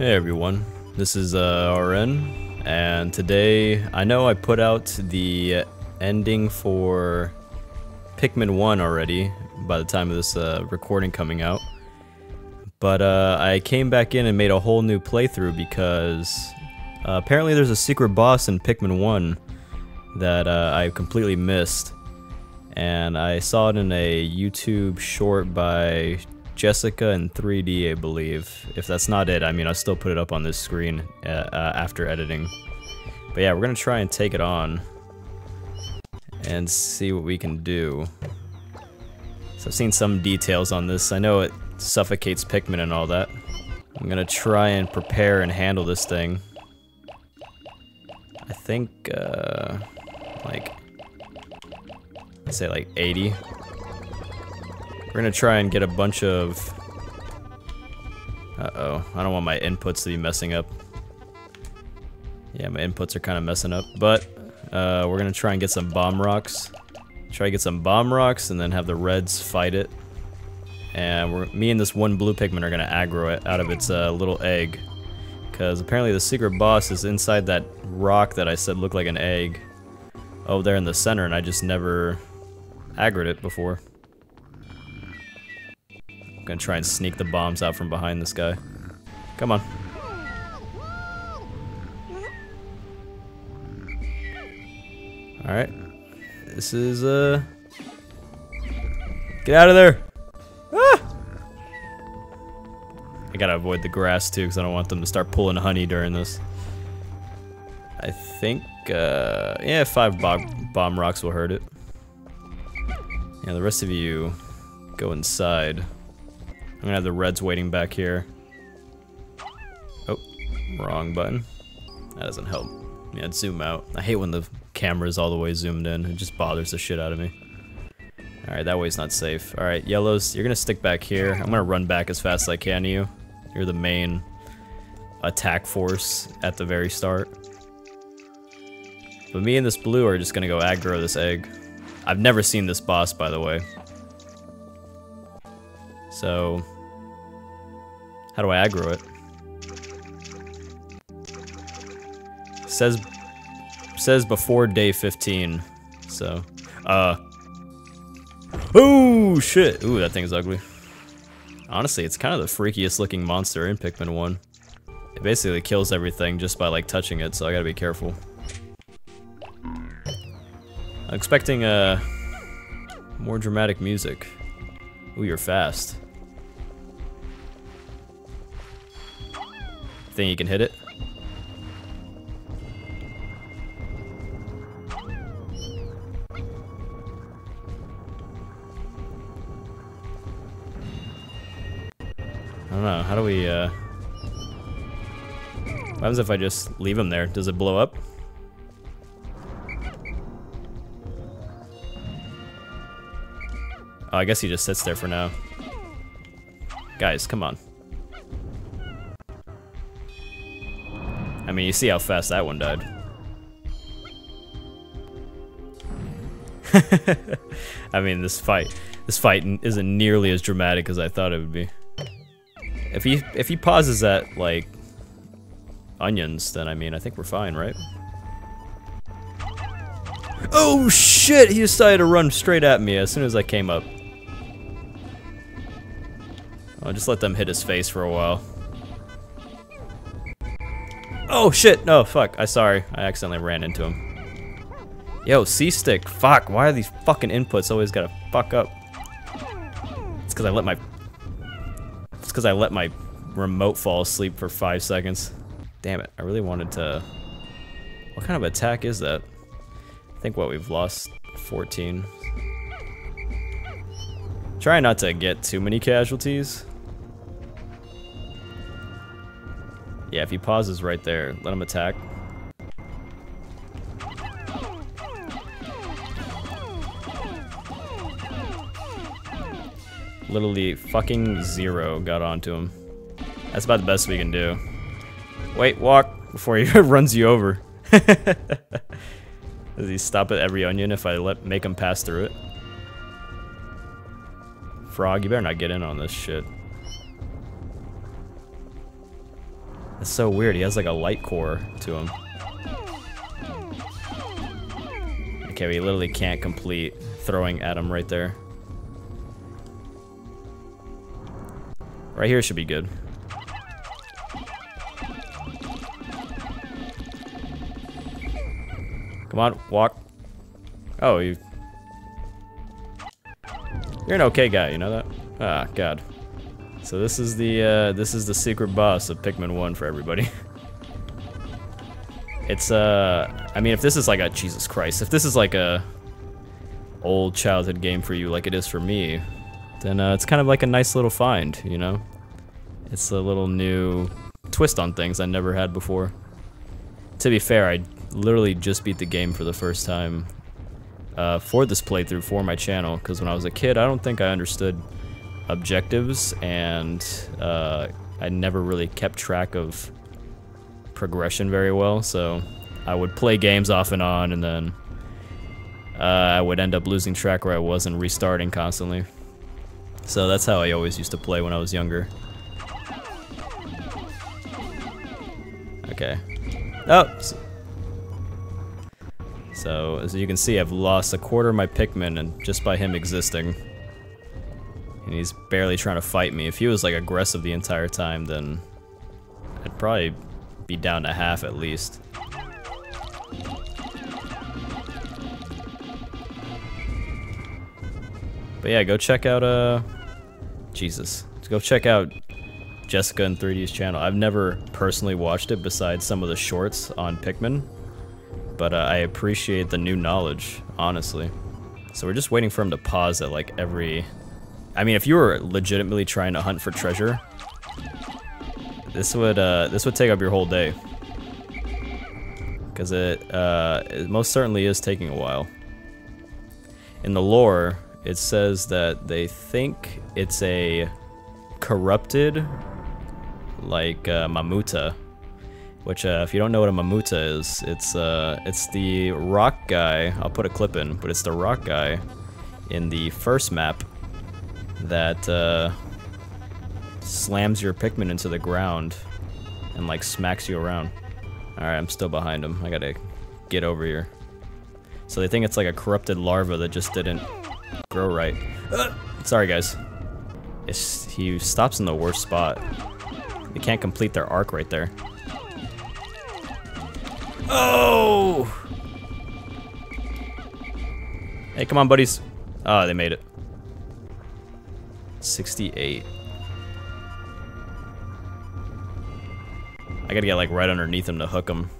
Hey everyone, this is uh, RN, and today I know I put out the ending for Pikmin 1 already by the time of this uh, recording coming out, but uh, I came back in and made a whole new playthrough because uh, apparently there's a secret boss in Pikmin 1 that uh, I completely missed, and I saw it in a YouTube short by Jessica in 3D, I believe. If that's not it, I mean, I'll still put it up on this screen uh, uh, after editing. But yeah, we're gonna try and take it on and see what we can do. So I've seen some details on this. I know it suffocates Pikmin and all that. I'm gonna try and prepare and handle this thing. I think, uh, like, say like 80. We're gonna try and get a bunch of... Uh-oh, I don't want my inputs to be messing up. Yeah, my inputs are kind of messing up, but uh, we're gonna try and get some bomb rocks. Try to get some bomb rocks and then have the reds fight it. And me and this one blue Pikmin are gonna aggro it out of its uh, little egg. Because apparently the secret boss is inside that rock that I said looked like an egg. Oh, there in the center, and I just never aggroed it before. Gonna try and sneak the bombs out from behind this guy. Come on. Alright. This is, uh... Get out of there! Ah! I gotta avoid the grass, too, because I don't want them to start pulling honey during this. I think, uh... Yeah, five bomb, bomb rocks will hurt it. Yeah, the rest of you go inside. I'm gonna have the reds waiting back here. Oh, wrong button. That doesn't help. Yeah, zoom out. I hate when the camera's all the way zoomed in. It just bothers the shit out of me. Alright, that way's not safe. Alright, yellows, you're gonna stick back here. I'm gonna run back as fast as I can to you. You're the main attack force at the very start. But me and this blue are just gonna go aggro this egg. I've never seen this boss, by the way. So, how do I aggro it? Says says before day 15. So, uh Oh shit. Ooh, that thing's ugly. Honestly, it's kind of the freakiest looking monster in Pikmin 1. It basically kills everything just by like touching it, so I gotta be careful. I'm expecting uh more dramatic music. Ooh, you're fast. Think you can hit it? I don't know, how do we, uh... What happens if I just leave him there? Does it blow up? Oh, I guess he just sits there for now. Guys, come on. I mean, you see how fast that one died. I mean, this fight, this fight isn't nearly as dramatic as I thought it would be. If he if he pauses at like onions, then I mean, I think we're fine, right? Oh shit! He decided to run straight at me as soon as I came up. I'll just let them hit his face for a while. Oh shit! No, fuck. I sorry. I accidentally ran into him. Yo, C-stick. Fuck. Why are these fucking inputs always gotta fuck up? It's because I let my. It's because I let my remote fall asleep for five seconds. Damn it! I really wanted to. What kind of attack is that? I think what we've lost 14. Try not to get too many casualties. Yeah, if he pauses right there, let him attack. Literally fucking zero got onto him. That's about the best we can do. Wait, walk before he runs you over. Does he stop at every onion if I let make him pass through it? Frog, you better not get in on this shit. It's so weird. He has like a light core to him. Okay, we literally can't complete throwing at him right there. Right here should be good. Come on, walk. Oh, you... You're an okay guy, you know that? Ah, God. So this is the, uh, this is the secret boss of Pikmin 1 for everybody. it's, uh, I mean, if this is like a, Jesus Christ, if this is like a old childhood game for you like it is for me, then uh, it's kind of like a nice little find, you know? It's a little new twist on things I never had before. To be fair, I literally just beat the game for the first time uh, for this playthrough for my channel, because when I was a kid, I don't think I understood objectives, and uh, I never really kept track of progression very well, so I would play games off and on, and then uh, I would end up losing track where I was and restarting constantly. So that's how I always used to play when I was younger. Okay. Oh! So, as you can see, I've lost a quarter of my Pikmin and just by him existing. And he's barely trying to fight me. If he was like aggressive the entire time, then I'd probably be down to half at least. But yeah, go check out, uh, Jesus. Go check out Jessica and 3D's channel. I've never personally watched it besides some of the shorts on Pikmin, but uh, I appreciate the new knowledge, honestly. So we're just waiting for him to pause at like every... I mean, if you were legitimately trying to hunt for treasure, this would uh, this would take up your whole day. Because it, uh, it most certainly is taking a while. In the lore, it says that they think it's a corrupted like uh, Mamuta, which uh, if you don't know what a Mamuta is, it's uh, it's the rock guy. I'll put a clip in, but it's the rock guy in the first map that uh, slams your Pikmin into the ground and like smacks you around. All right, I'm still behind him. I gotta get over here. So they think it's like a corrupted larva that just didn't grow right. Uh, sorry, guys. It's, he stops in the worst spot. They can't complete their arc right there. Oh! Hey, come on, buddies. Oh, they made it. 68. I gotta get like right underneath him to hook him.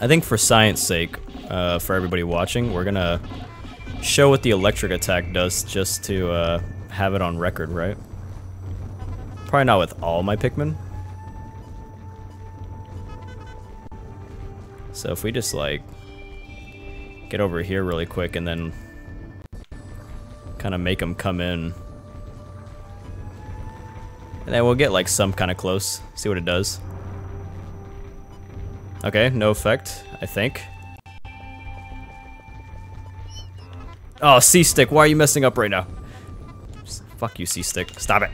I think for science sake, uh, for everybody watching, we're gonna show what the electric attack does just to uh, have it on record, right? Probably not with all my Pikmin. So if we just like get over here really quick and then kind of make them come in. And then we'll get like some kind of close, see what it does. Okay, no effect, I think. Oh, C-Stick, why are you messing up right now? Just, fuck you, C-Stick. Stop it.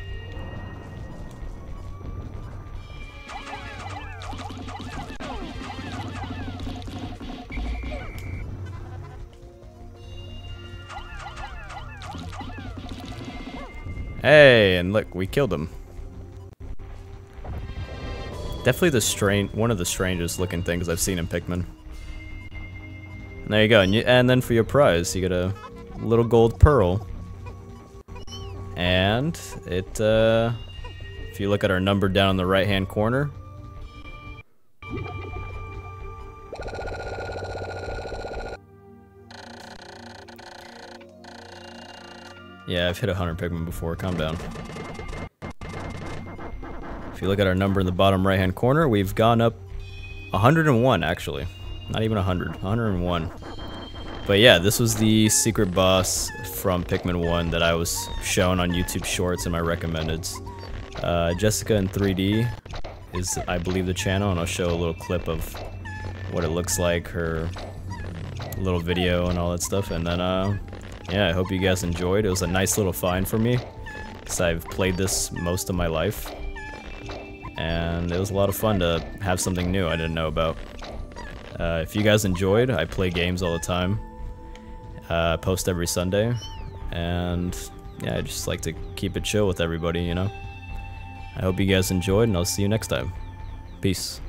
Hey, and look, we killed him. Definitely the strange, one of the strangest looking things I've seen in Pikmin. And there you go, and, you, and then for your prize, you get a little gold pearl. And it, uh, if you look at our number down in the right hand corner, Yeah, I've hit 100 Pikmin before, calm down. If you look at our number in the bottom right hand corner, we've gone up 101 actually. Not even 100, 101. But yeah, this was the secret boss from Pikmin 1 that I was shown on YouTube Shorts in my recommendeds. Uh, Jessica in 3D is, I believe, the channel, and I'll show a little clip of what it looks like, her little video and all that stuff. And then, uh, yeah, I hope you guys enjoyed. It was a nice little find for me, because I've played this most of my life. And it was a lot of fun to have something new I didn't know about. Uh, if you guys enjoyed, I play games all the time. Uh, post every Sunday. And yeah, I just like to keep it chill with everybody, you know? I hope you guys enjoyed, and I'll see you next time. Peace.